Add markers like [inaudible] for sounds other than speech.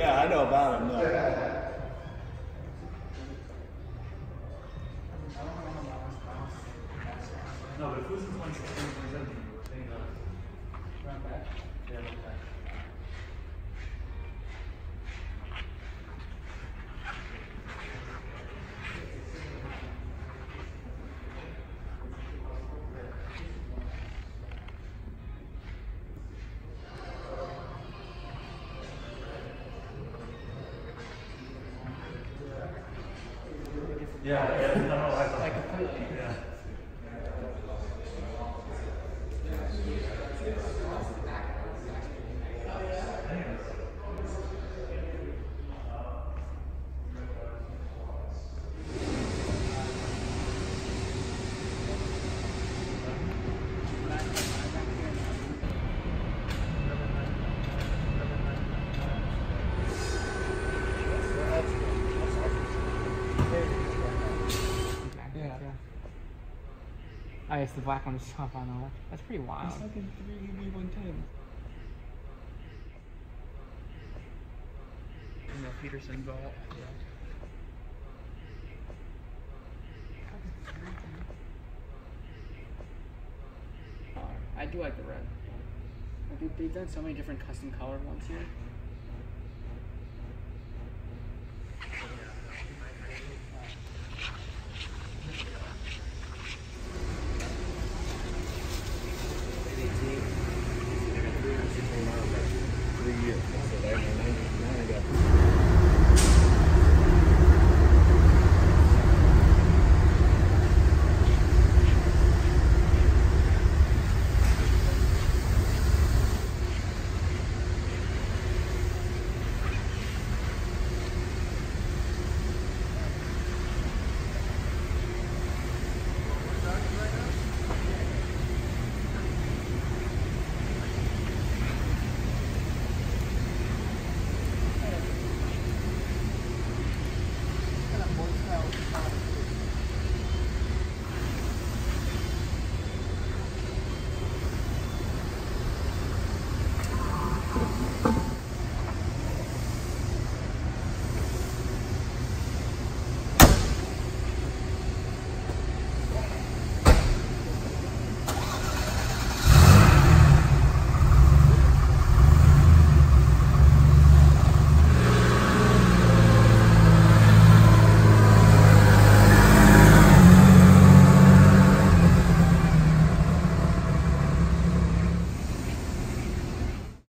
Yeah, I know about him. No. No, but if it was in 2016, 2017, you were paying uh, the. Round back? Yeah. Yeah, yeah, no, I completely. Yeah. Yeah. yeah. Oh, it's the black one is [laughs] up on the left. That's pretty wild. It's like a 3 110. And the Petersen vault. I do like the red. Like, they- They've done so many different custom colored ones here.